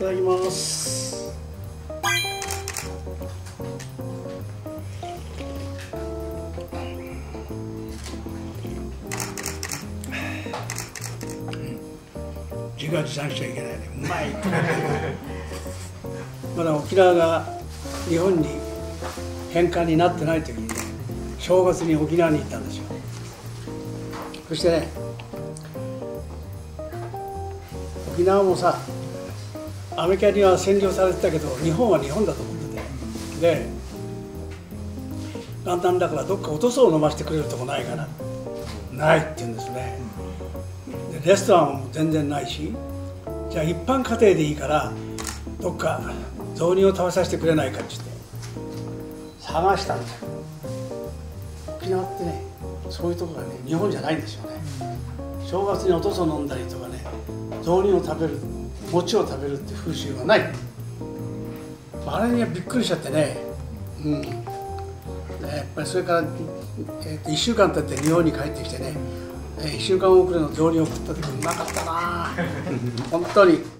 ます自画自賛しちゃいけないねうまい。まだ沖縄が日本に返還になってない。時にね正月に沖縄に行ったんですよそしてね沖縄もさアメリカには占領されてたけど日本は日本だと思ってて。でだんだんだからどっかおとそを飲ませてくれるとこないかな。ないって言うんですね。でレストランも全然ないし。じゃあ一般家庭でいいからどっか雑煮を食べさせてくれないかって言って。探したんですよ沖縄ってね。そういうとこがね日本じゃないんですよね。正月におとそ飲んだりとかね雑煮を食べる。餅を食べるって風習はない。あれにはびっくりしちゃってね。うん。やっぱりそれから、えー、と1週間経って日本に帰ってきてね、えー、1週間遅れの料理を食った時うまかったな本当に。